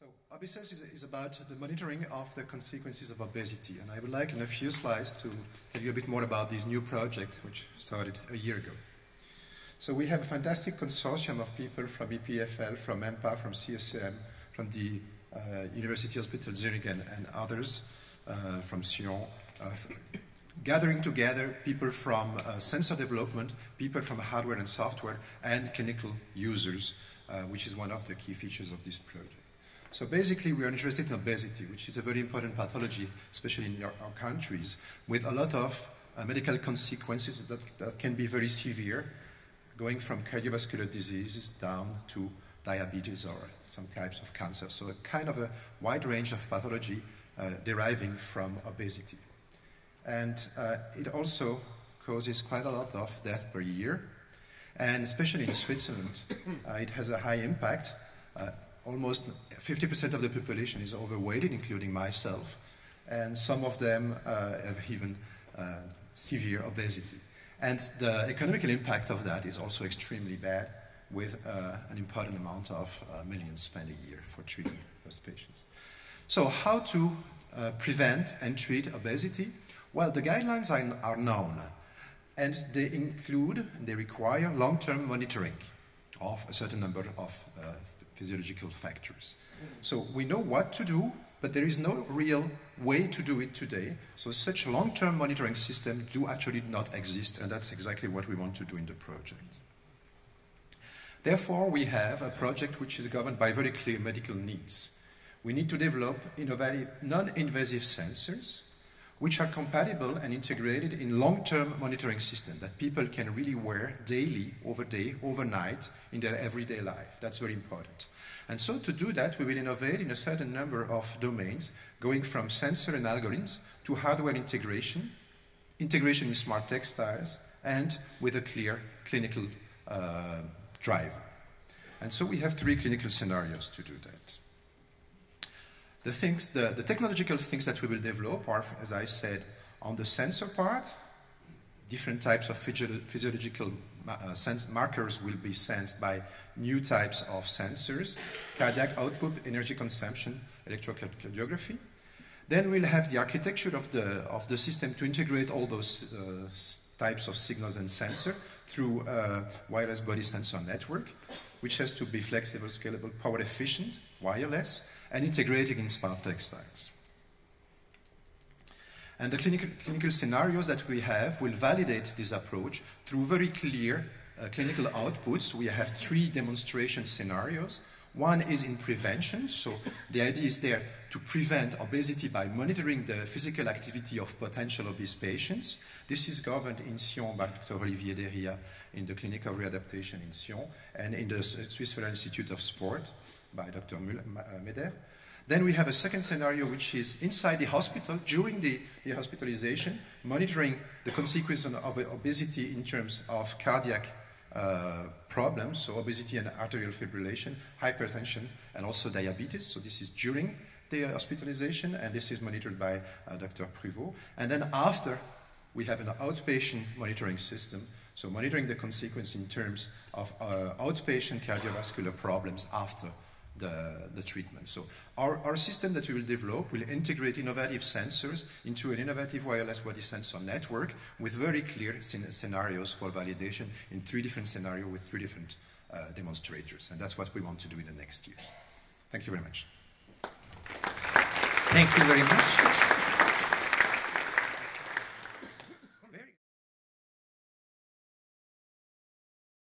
So ObeSense is, is about the monitoring of the consequences of obesity, and I would like in a few slides to tell you a bit more about this new project which started a year ago. So we have a fantastic consortium of people from EPFL, from EMPA, from CSEM, from the uh, University Hospital Zurich and, and others, uh, from Sion, uh, gathering together people from uh, sensor development, people from hardware and software, and clinical users, uh, which is one of the key features of this project. So basically, we are interested in obesity, which is a very important pathology, especially in our, our countries, with a lot of uh, medical consequences that, that, can be very severe, going from cardiovascular diseases down to diabetes or some types of cancer. So a kind of a wide range of pathology uh, deriving from obesity. And uh, it also causes quite a lot of death per year. And especially in Switzerland, uh, it has a high impact uh, almost 50% of the population is overweighted, including myself, and some of them uh, have even uh, severe obesity. And the economical impact of that is also extremely bad, with uh, an important amount of millions spent a year for treating those patients. So, how to prevent and treat obesity? Well, the guidelines are, known, and they include, they require long term monitoring of a certain number of uh, physiological factors. So we know what to do, but there is no real way to do it today. So such long-term monitoring systems do actually not exist, and that's exactly what we want to do in the project. Therefore, we have a project which is governed by very clear medical needs. We need to develop innovative, non-invasive sensors which are compatible and integrated in long-term monitoring system that people can really wear daily, over day, overnight in their everyday life. That's very important. And so to do that, we will innovate in a certain number of domains, going from sensor and algorithms to hardware integration, integration in smart textiles, and with a clear clinical uh, drive. And so we have three clinical scenarios to do that. The things, the, the technological things that we will develop are, as I said, on the sensor part, different types of physiological uh, markers will be sensed by new types of sensors, cardiac output, energy consumption, electrocardiography. Then we'll have the architecture of the, of the system to integrate all those uh, types of signals and sensor through a wireless body sensor network, which has to be flexible, scalable, power efficient, wireless, and integrating in smart textiles. And the clinical, clinical scenarios that we have will validate this approach through very clear uh, clinical outputs. We have three demonstration scenarios. One is in prevention, so the idea is there to prevent obesity by monitoring the physical activity of potential obese patients. This is governed in Sion by Dr. Olivier Dériaz in the Clinic of Readaptation in Sion and in the Swiss Federal Institute of Sport by Dr. Uh, Mäder. Then we have a second scenario, which is inside the hospital during the, the hospitalization, monitoring the consequences of obesity in terms of cardiac uh, problems, so obesity and atrial fibrillation, hypertension, and also diabetes. So this is during the hospitalization, and this is monitored by uh, Dr. Pruvot. And then after, we have an outpatient monitoring system, so monitoring the consequence in terms of uh, outpatient cardiovascular problems after the, the treatment. So our, our system that we will develop will integrate innovative sensors into an innovative wireless body sensor network with very clear scenarios for validation in three different scenarios with three different uh, demonstrators. And that's what we want to do in the next years. Thank you very much. Thank you very much.